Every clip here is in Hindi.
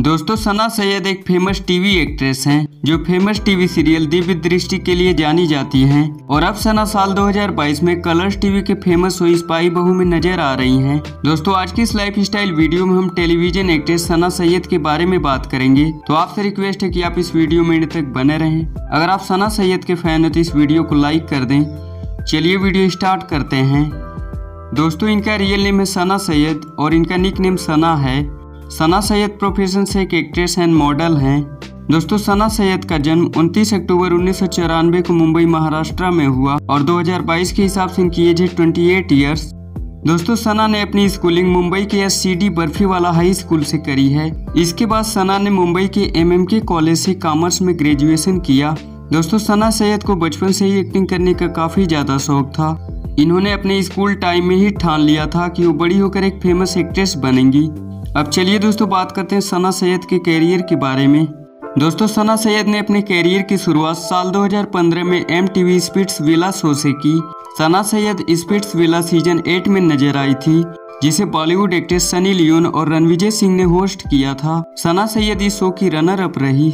दोस्तों, सना सैयद एक फ़ेमस टीवी एक्ट्रेस हैं, जो फ़ेमस टीवी सीरियल दिव्य दृष्टि के लिए जानी जाती हैं और अब सना साल 2022 में कलर्स टीवी के फ़ेमस हुई स्पाई बहू में नज़र आ रही हैं। दोस्तों, आज की इस लाइफ स्टाइल वीडियो में हम टेलीविज़न एक्ट्रेस सना सैयद के बारे में बात करेंगे। तो आपसे रिक्वेस्ट है की आप इस वीडियो में तक बने रहें। अगर आप सना सैयद के फ़ैन हो तो इस वीडियो को लाइक कर दें। चलिए वीडियो स्टार्ट करते हैं। दोस्तों, इनका रियल नेम है सना सैयद और इनका निक नेम सना है। सना सैयद प्रोफेशन से एक एक्ट्रेस एंड मॉडल हैं। दोस्तों, सना सैयद का जन्म 29 अक्टूबर उन्नीस सौ चौरानवे को मुंबई, महाराष्ट्र में हुआ और 2022 के हिसाब से इनकी एज है 28 इयर्स दोस्तों, सना ने अपनी स्कूलिंग मुंबई के एस सी डी बर्फ़ी वाला हाई स्कूल से करी है। इसके बाद सना ने मुंबई के एम एम के कॉलेज से कॉमर्स में ग्रेजुएशन किया। दोस्तों, सना सैयद को बचपन से ही एक्टिंग करने का काफ़ी ज़्यादा शौक था। इन्होंने अपने स्कूल टाइम में ही ठान लिया था कि वो बड़ी होकर एक फ़ेमस एक्ट्रेस बनेंगी। अब चलिए दोस्तों बात करते हैं सना सैयद के कैरियर के बारे में। दोस्तों, सना सैयद ने अपने कैरियर की शुरुआत साल 2015 में M TV Splitsvilla show से की। Sana Syed Splitsvilla season 8 में नज़र आई थी, जिसे बॉलीवुड एक्ट्रेस सनी लियोन और रणविजय सिंह ने होस्ट किया था। सना सैयद इस शो की रनर अप रही।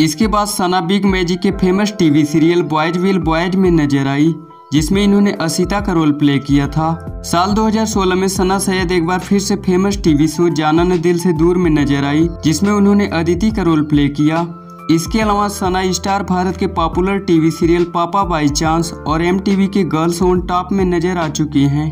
इसके बाद सना बिग मैजिक के famous TV serial boys will boys में नज़र आई। जिसमें इन्होंने असिता का रोल प्ले किया था। साल 2016 में सना सैयद एक बार फिर से फ़ेमस टीवी शो जाना न दिल से दूर में नज़र आई, जिसमें उन्होंने अदिति का रोल प्ले किया। इसके अलावा सना स्टार भारत के popular TV serial papa by chance और M K girls on top में नज़र आ चुकी हैं।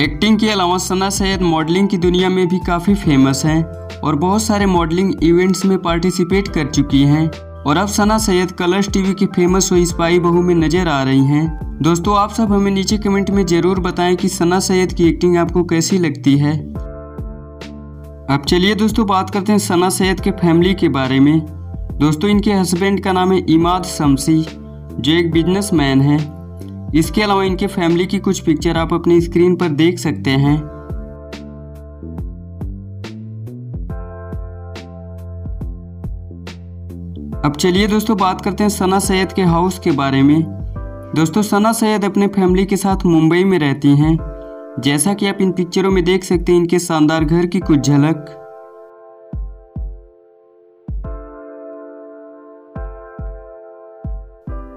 एक्टिंग के अलावा सना सैयद मॉडलिंग की दुनिया में भी काफ़ी फ़ेमस हैं और बहुत सारे मॉडलिंग इवेंट्स में पार्टिसिपेट कर चुकी हैं। और अब सना सैयद कलर्स टीवी की फ़ेमस हुई स्पाई बहू में नज़र आ रही हैं। दोस्तों, आप सब हमें नीचे कमेंट में ज़रूर बताएँ कि सना सैयद की एक्टिंग आपको कैसी लगती है। अब चलिए दोस्तों, बात करते हैं सना सैयद के फैमिली के बारे में। दोस्तों, इनके हस्बैंड का नाम है इमाद शमसी, जो एक बिजनेसमैन है। इसके अलावा इनके फैमिली की कुछ पिक्चर आप अपनी स्क्रीन पर देख सकते हैं। अब चलिए दोस्तों बात करते हैं सना सैयद के हाउस के बारे में। दोस्तों, सना सैयद अपने फैमिली के साथ मुंबई में रहती हैं। जैसा कि आप इन पिक्चरों में देख सकते हैं इनके शानदार घर की कुछ झलक।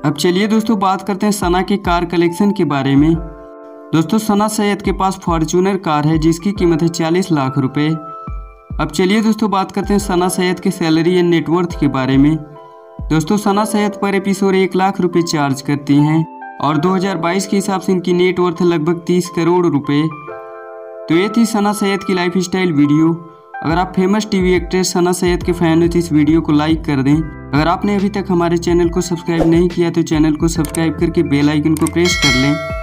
अब चलिए दोस्तों बात करते हैं सना के कार कलेक्शन के बारे में। दोस्तों, सना सैयद के पास फॉर्चूनर कार है, जिसकी कीमत है चालीस लाख रुपए। अब चलिए दोस्तों बात करते हैं सना सैयद के सैलरी एंड नेटवर्थ के बारे में। दोस्तों, सना सैयद पर एपिसोड एक लाख रुपए चार्ज करती हैं और 2022 के हिसाब से इनकी नेटवर्थ लगभग 30 करोड़ रुपए। तो ये थी सना सैयद की लाइफ स्टाइल वीडियो अगर आप famous TV actress Sana Syed के फ़ैन हो तो इस वीडियो को लाइक कर दें। अगर आपने अभी तक हमारे चैनल को सब्सक्राइब नहीं किया तो चैनल को सब्सक्राइब करके बेलाइकन को प्रेस कर लें।